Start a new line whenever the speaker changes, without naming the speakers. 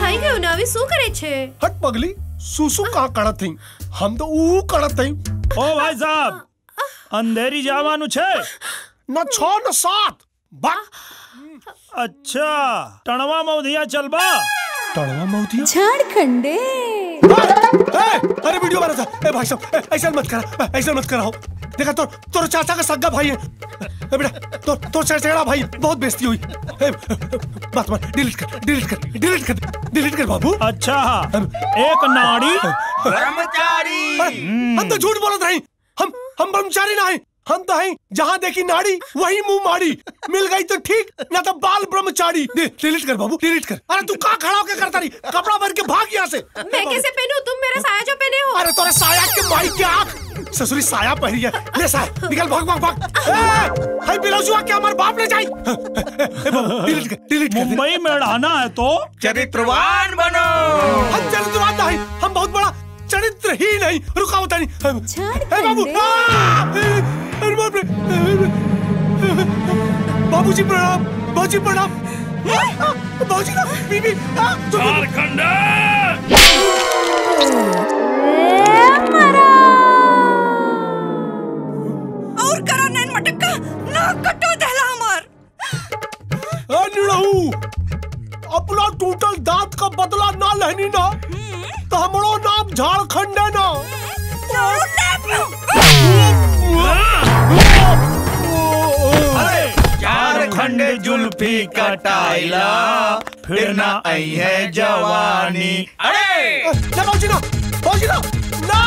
થઈ ગયું ને હવે શું કરે છે
હટ પગલી શું શું કા કડત થઈ હમ તો ऊ કડત થઈ
ઓ ભાઈ સાહેબ અંધેરી જવાનું છે
ન છ ન સાત બા
અચ્છા ટણવા મૌધિયા ચલબા
टड़वा मऊतिया
झारखंडे
अरे वीडियो बना था ए भाई साहब ए, ऐसा मत करा ऐसा मत कराओ देखा तो तोर चाचा का सग्गा भाई है ए बेटा तो तो चचेड़ा भाई बहुत बेइज्जती हुई। बात मत डिलीट कर डिलीट कर डिलीट कर डिलीट कर बाबू।
अच्छा एक नाड़ी।
ब्रह्मचारी। हम तो झूठ बोलत रही। हम हम ब्रह्मचारी ना है। हम तो हैं जहाँ देखी नाड़ी वही मुँह मारी मिल गई तो ठीक ना तो बाल ब्रह्मचारी। डिलीट कर बाबू डिलीट कर। अरे तू कहाँ खड़ा होकर करता रही? कपड़ा भर के भाग यहाँ से।
मैं कैसे पहनूं? तुम मेरा साया जो पहने हो।
अरे तोरे साया के माई के आँख। ससुरी साया पहनी है ले साया निकल भाग भाग भाग। ए, हाय बिलाजुआ के हमारे बाप ले जाई। डिलीट कर डिलीट कर।
मुंबई में रहना है तो?
चरित्रवान बनो। हम चरित्रवान नहीं हम बहुत बड़ा चरित्र ही। नहीं। रुका होता नहीं ए बाबू अरे बाप रे बाबूजी प्रणाम बाबूजी प्रणाम। बाबूजी ना बीबी झारखंड अपना टूटल दांत का बदला ना लेनी ना तो हमरो नाम झारखंड है ना
झारखंड जुल्फी कटाइला फिर ना आई है जवानी
अरे ना ना ना